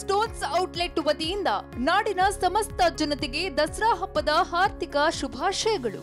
Stones outlet ವತಿಯಿಂದ ನಾಡಿನ ಸಮಸ್ತ ಜನತೆಗೆ ದಸರಾ ಹಬ್ಬದ ಹಾರ್ದಿಕ ಶುಭಾಶಯಗಳು.